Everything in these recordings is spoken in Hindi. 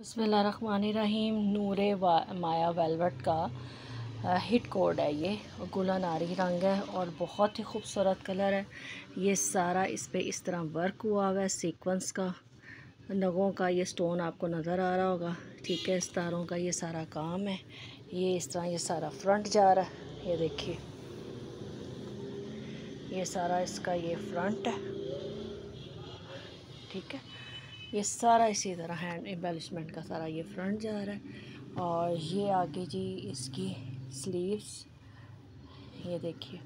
बसमीम नूर माया वेलवेट का हिट कोड है ये। गुला नारी रंग है और बहुत ही खूबसूरत कलर है। ये सारा इस पर इस तरह वर्क हुआ हुआ है सीक्वेंस का। नगों का ये स्टोन आपको नज़र आ रहा होगा। ठीक है तारों का ये सारा काम है। ये इस तरह ये सारा फ्रंट जा रहा है। ये देखिए। ये सारा इसका ये फ्रंट है। ठीक है। ये सारा इसी तरह हैंड एम्बेलिशमेंट का सारा ये फ्रंट जा रहा है और ये आगे जी इसकी स्लीव्स, ये देखिए।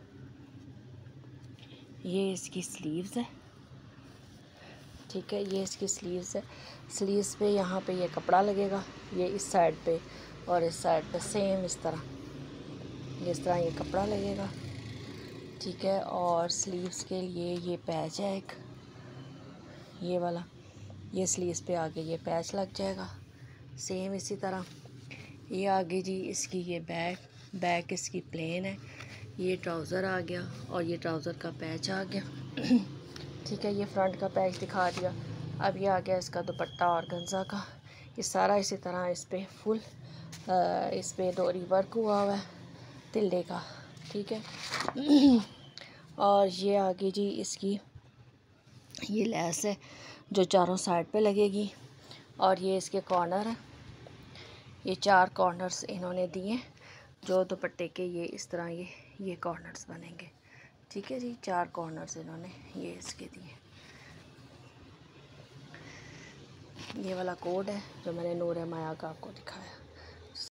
ये इसकी स्लीव्स है। ठीक है, ये इसकी स्लीव्स है। स्लीव्स पे यहाँ पे ये कपड़ा लगेगा, ये इस साइड पे और इस साइड पे सेम इस तरह। इस तरह ये कपड़ा लगेगा। ठीक है, और स्लीव्स के लिए ये पैच है एक। ये वाला। ये स्लीव्स पे आगे ये पैच लग जाएगा। सेम इसी तरह। ये आगे जी इसकी ये बैक बैक इसकी प्लेन है। ये ट्राउज़र आ गया और ये ट्राउज़र का पैच आ गया। ठीक है, ये फ्रंट का पैच दिखा दिया। अब ये आ गया इसका दुपट्टा और गंजा का। ये सारा इसी तरह इस पर फुल इस पर डोरी वर्क हुआ हुआ है तिल्ले का। ठीक है। और ये आगे जी इसकी, ये लैस है। जो चारों साइड पे लगेगी। और ये इसके कॉर्नर है। ये चार कॉर्नर्स इन्होंने दिए। जो दुपट्टे के ये इस तरह ये ये कॉर्नर्स बनेंगे। ठीक है जी, चार कॉर्नर्स इन्होंने ये इसके दिए। ये वाला कोड है जो मैंने नूर माया का आपको दिखाया।